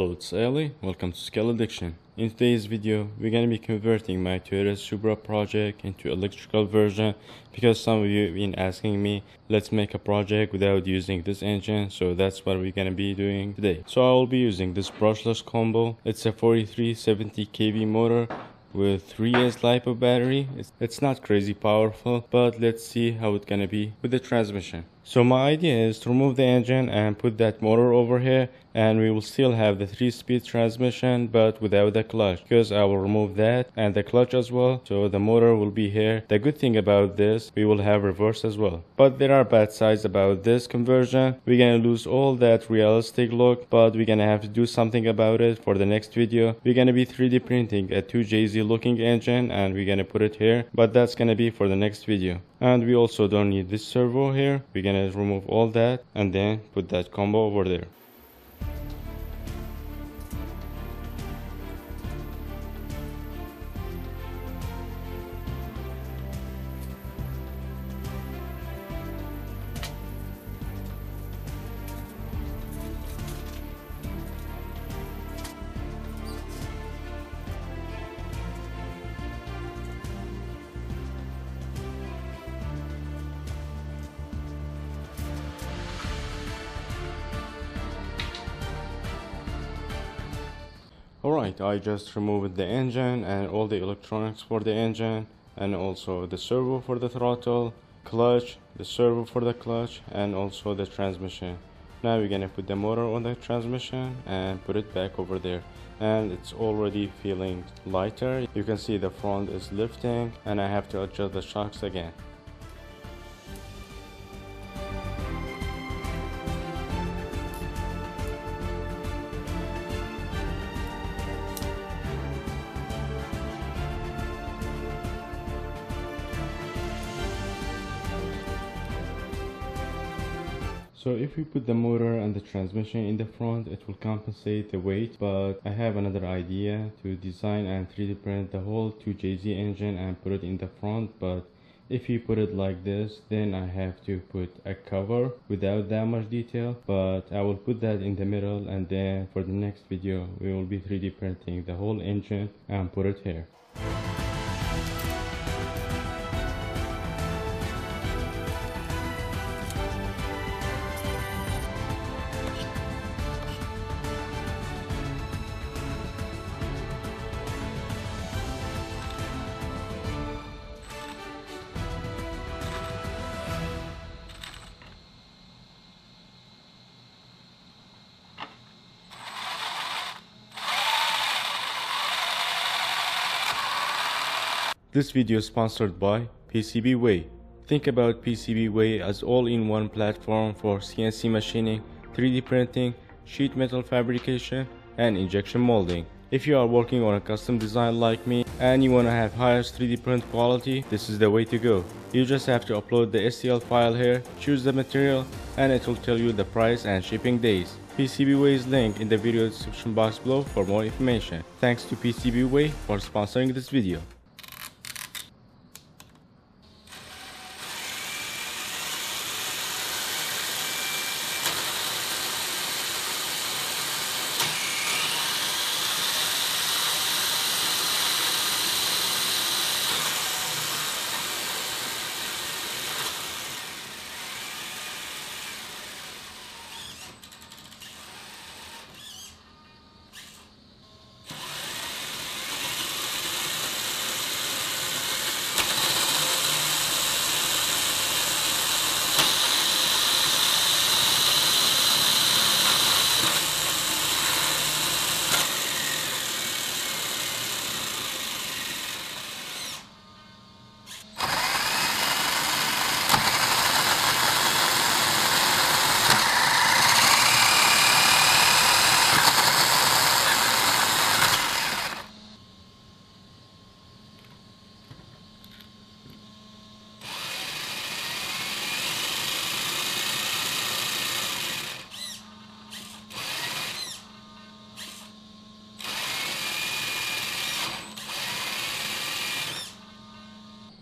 it's Ali, welcome to Scale Addiction. In today's video, we're going to be converting my Toyota Supra project into electrical version because some of you have been asking me, let's make a project without using this engine, so that's what we're going to be doing today. So I will be using this brushless combo. It's a 4370 kV motor with 3S LiPo battery. It's, it's not crazy powerful, but let's see how it's gonna be with the transmission. So my idea is to remove the engine and put that motor over here and we will still have the 3-speed transmission but without the clutch because I will remove that and the clutch as well so the motor will be here. The good thing about this we will have reverse as well. But there are bad sides about this conversion. We're gonna lose all that realistic look but we're gonna have to do something about it for the next video. We're gonna be 3D printing a 2JZ looking engine and we're gonna put it here but that's gonna be for the next video. And we also don't need this servo here. We're gonna remove all that and then put that combo over there. Alright, I just removed the engine and all the electronics for the engine and also the servo for the throttle, clutch, the servo for the clutch and also the transmission. Now we're gonna put the motor on the transmission and put it back over there and it's already feeling lighter. You can see the front is lifting and I have to adjust the shocks again. So if we put the motor and the transmission in the front, it will compensate the weight, but I have another idea to design and 3D print the whole 2JZ engine and put it in the front, but if you put it like this, then I have to put a cover without that much detail, but I will put that in the middle and then for the next video, we will be 3D printing the whole engine and put it here. This video is sponsored by PCBWay. Think about PCBWay as all-in-one platform for CNC machining, 3D printing, sheet metal fabrication, and injection molding. If you are working on a custom design like me and you want to have highest 3D print quality, this is the way to go. You just have to upload the STL file here, choose the material, and it will tell you the price and shipping days. PCBWay's link in the video description box below for more information. Thanks to PCBWay for sponsoring this video.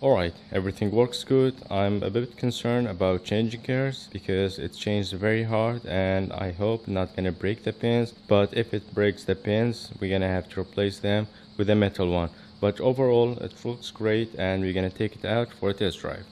Alright, everything works good. I'm a bit concerned about changing gears because it's changed very hard and I hope not gonna break the pins. But if it breaks the pins, we're gonna have to replace them with a metal one. But overall, it looks great and we're gonna take it out for a test drive.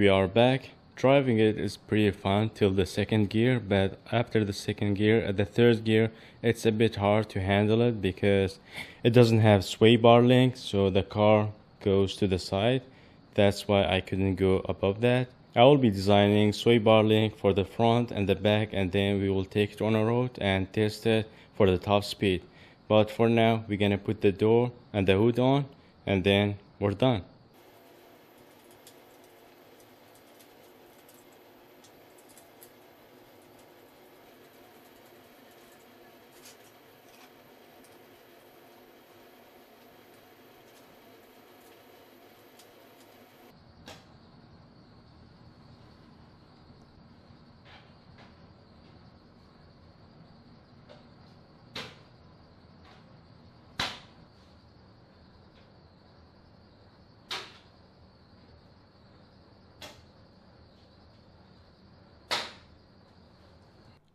We are back. Driving it is pretty fun till the second gear, but after the second gear, at the third gear, it's a bit hard to handle it because it doesn't have sway bar link, so the car goes to the side. That's why I couldn't go above that. I will be designing sway bar link for the front and the back and then we will take it on a road and test it for the top speed. But for now, we're gonna put the door and the hood on and then we're done.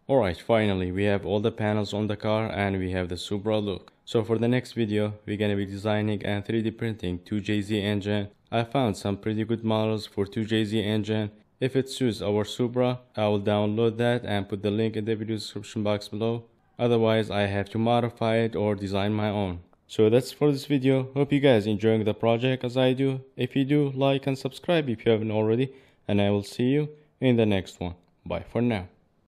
Alright, finally we have all the panels on the car and we have the Supra look. So for the next video, we're gonna be designing and 3D printing 2JZ engine. I found some pretty good models for 2JZ engine. If it suits our Supra, I will download that and put the link in the video description box below. Otherwise, I have to modify it or design my own. So that's for this video. Hope you guys enjoying the project as I do. If you do, like and subscribe if you haven't already. And I will see you in the next one. Bye for now.